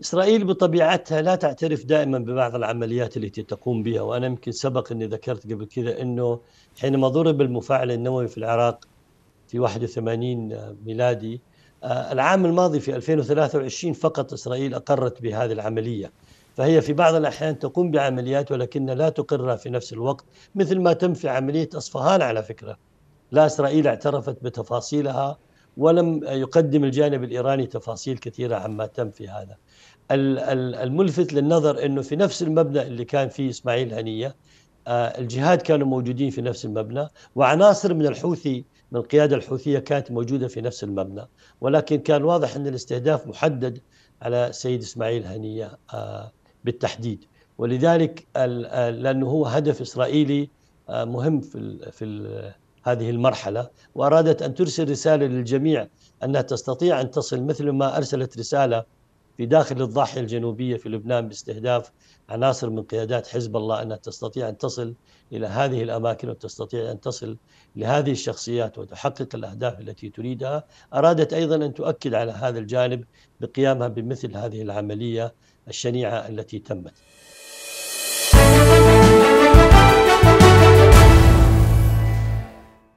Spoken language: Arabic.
إسرائيل بطبيعتها لا تعترف دائما ببعض العمليات التي تقوم بها وأنا يمكن سبق أني ذكرت قبل كذا أنه حينما ضرب المفاعل النووي في العراق في 81 ميلادي آه، العام الماضي في 2023 فقط إسرائيل أقرت بهذه العملية. فهي في بعض الأحيان تقوم بعمليات ولكن لا تقرها في نفس الوقت مثل ما تم في عملية أصفهان على فكرة. لا إسرائيل اعترفت بتفاصيلها ولم يقدم الجانب الإيراني تفاصيل كثيرة عما تم في هذا. الملفت للنظر أنه في نفس المبنى اللي كان فيه إسماعيل هنية آه، الجهاد كانوا موجودين في نفس المبنى وعناصر من الحوثي من القيادة الحوثية كانت موجودة في نفس المبنى. ولكن كان واضح أن الاستهداف محدد على سيد إسماعيل هنية آه، بالتحديد. ولذلك لأنه هو هدف إسرائيلي آه، مهم في, في هذه المرحلة وأرادت أن ترسل رسالة للجميع أنها تستطيع أن تصل مثل ما أرسلت رسالة في داخل الضاحية الجنوبية في لبنان باستهداف عناصر من قيادات حزب الله أنها تستطيع أن تصل إلى هذه الأماكن وتستطيع أن تصل لهذه الشخصيات وتحقق الأهداف التي تريدها. أرادت أيضا أن تؤكد على هذا الجانب بقيامها بمثل هذه العملية الشنيعة التي تمت.